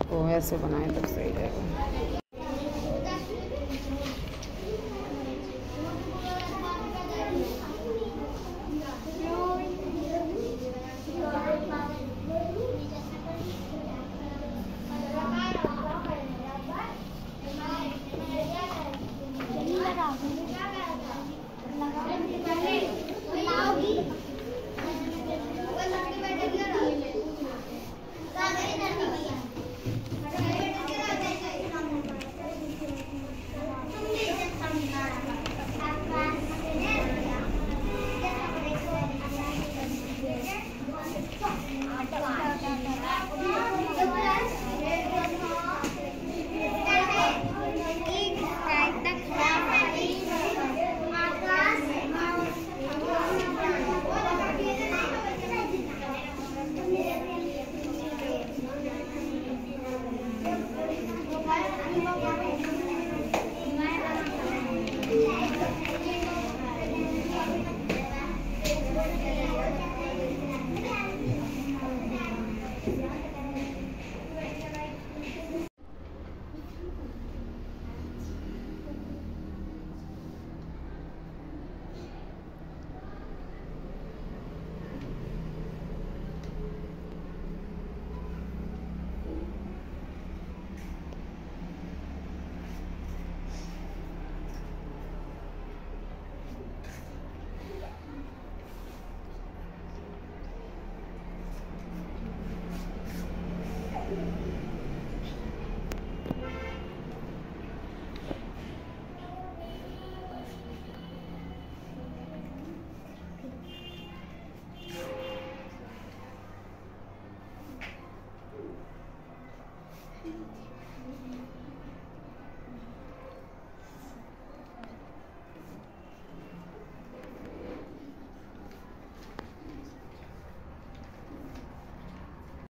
इसको ऐसे बनाए तो सही रहेगा। pink.